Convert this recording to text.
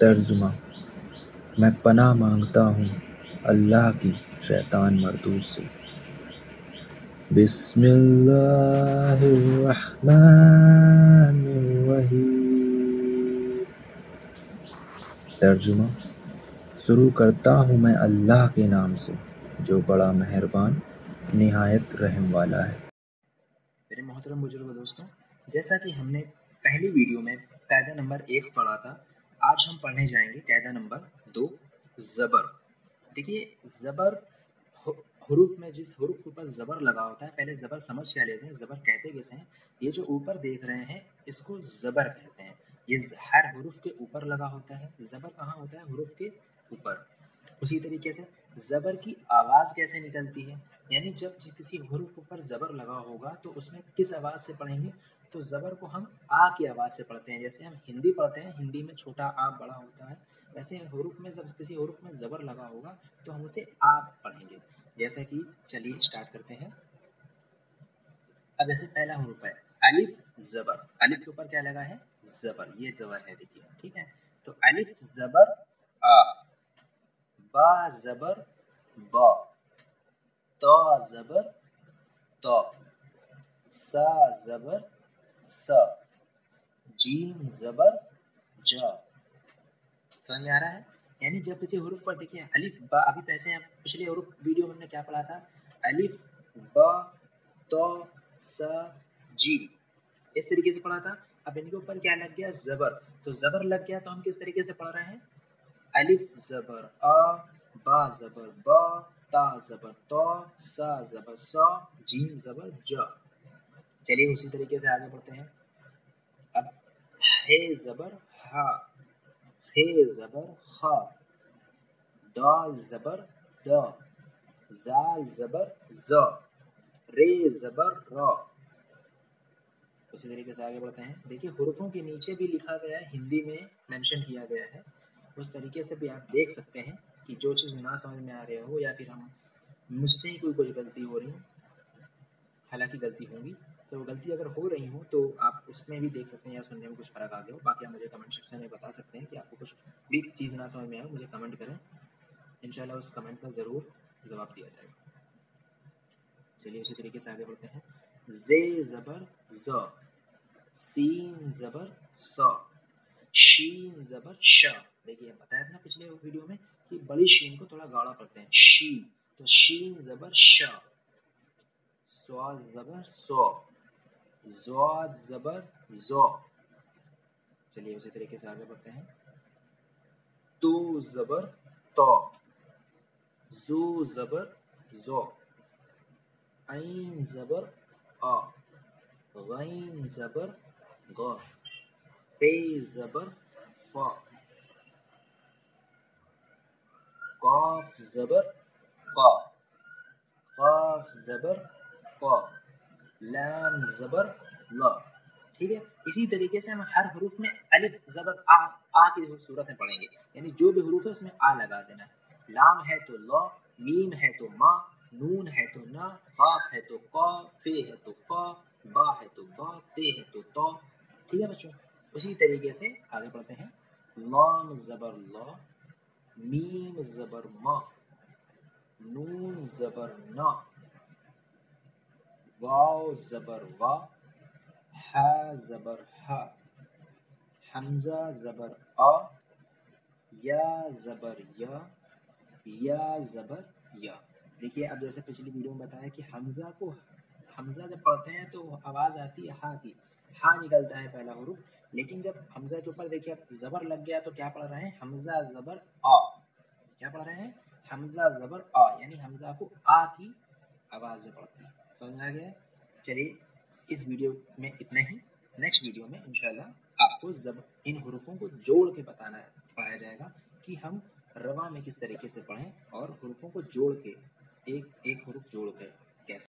तर्जुमा मैं पना माँगता हूँ अल्लाह की शैतान मरदूद से बिस्मिल्लाहिर्रहमानिर्रहीम तर्जुमा शुरू करता हूँ मैं अल्लाह के नाम से जो बड़ा मेहरबान निहायत रहम वाला है मेरे मोहतरम बुज़ुर्ग दोस्तों, जैसा कि हमने पहली वीडियो में कायदा नंबर एक पढ़ा था, आज हम पढ़ने जाएँगे कायदा नंबर दो, ज़बर। देखिए, ज़बर हरूफ में जिस हरूफ के ऊपर ज़बर लगा होता है, पहले ज़बर समझ क्या लेते हैं, ज़बर कहते कैसे हैं? ये जो ऊपर देख रहे हैं, इसको ज़बर कहते हैं। ये हर हरूफ के ऊपर लगा होता है। ज़बर कहाँ होता है? हरूफ के ऊपर। उसी तरीके से ज़बर की आवाज़ कैसे निकलती है? यानी जब किसी हरूफ के ऊपर ज़बर लगा होगा तो उसमें किस आवाज़ से पढ़ेंगे? तो ज़बर को हम आ की आवाज़ से पढ़ते हैं। जैसे हम हिंदी पढ़ते हैं, हिंदी में छोटा आ बड़ा होता है। वैसे हरूफ में जब, किसी हरूफ में ज़बर लगा होगा तो हम उसे आ पढ़ेंगे। जैसे कि, चलिए स्टार्ट करते हैं। अब ऐसे पहला हरूफ है, अलिफ ज़बर। अलिफ के ऊपर क्या लगा है? ज़बर। ये ज़बर है, देखिए, ठीक है? तो अलिफ ज़बर आ। बा ज़बर बा तो ज़बर तो सा ज़बर स जीम ज़बर ज समझ में आ रहा है यानी जब किसी हरूफ पर देखिए अलिफ बा अभी पैसे पिछले हरूफ वीडियो में हमने क्या पढ़ा था अलिफ ब तो स जी इस तरीके से पढ़ा था अब इनके ऊपर क्या लग गया जबर तो जबर लग गया तो हम किस तरीके से पढ़ रहे हैं अलिफ जबर अ बा जबर जबर ज चलिए उसी तरीके से आगे बढ़ते हैं। अब हे जबर हा हे जबर हा दाल जबर द जाल जबर ज रे जबर र उसी तरीके से आगे बढ़ते हैं। देखिए हुरफों के नीचे भी लिखा गया है, हिंदी में मेंशन किया गया है। उस तरीके से भी आप देख सकते हैं। कि जो चीज़ ना समझ में आ रही हो या फिर हम मुझसे ही कोई कुछ गलती हो रही हो, हालाँकि गलती होंगी तो गलती अगर हो रही हो तो आप उसमें भी देख सकते हैं या सुनने में कुछ फ़र्क आ गया हो। बाकी आप मुझे कमेंट सेक्शन में बता सकते हैं कि आपको कुछ भी चीज़ ना समझ में आए, मुझे कमेंट करें। इन उस कमेंट का ज़रूर जवाब दिया जाएगा। चलिए उसी तरीके से आगे बढ़ते हैं। जे ज़बर ज, सीन ज़बर स, शीन ज़बर श। देखिए, बताया था ना पिछले वीडियो में कि बड़ी शीन को थोड़ा गाढ़ा पढ़ते हैं। शी तो शीन ज़बर श ज़बर सौ ज़ाद ज़बर ज़ो। चलिए उसी तरीके से आगे बढ़ते हैं। तो ज़बर तो जो ज़बर जो आइन ज़बर आ, गैन ज़बर ग फे ज़बर फा काफ ज़बर का काफ ज़बर का लाम ज़बर ला ठीक है इसी तरीके से हम हर हरूफ में अलिफ ज़बर आ आ की सूरत में पढ़ेंगे यानी जो भी हरूफ है उसमें आ लगा देना लाम है तो ला मीम है तो मा नून है तो ना काफ है तो का फे है तो फा बा है तो बा ते है तो तो ठीक है बच्चों उसी तरीके से आगे बढ़ते हैं लाम ज़बर ला मीम ज़बर मा नून ज़बर ना वाव ज़बर वा हा ज़बर हा हमज़ा ज़बर आ या ज़बर या या ज़बर या देखिए, अब जैसे पिछली वीडियो में बताया कि हमज़ा को हमज़ा जब पढ़ते हैं तो आवाज़ आती है, हा की, हा निकलता है पहला हरूफ। लेकिन जब हमजा के ऊपर देखिए, अब जबर लग गया तो क्या पढ़ रहे हैं? हमजा, जबर, आ। क्या पढ़ रहे हैं? हमजा, जबर, आ। यानी हमजा को आ की आवाज़ में पढ़ते हैं। समझ में आ गया? चलिए, इस वीडियो में इतना ही। नेक्स्ट वीडियो में इंशाल्लाह आपको जब, इन हरूफों को जोड़ के बताना पढ़ाया जाएगा कि हम रवा में किस तरीके से पढ़ें और हरूफों को जोड़ के, एक एक हरूफ जोड़ कर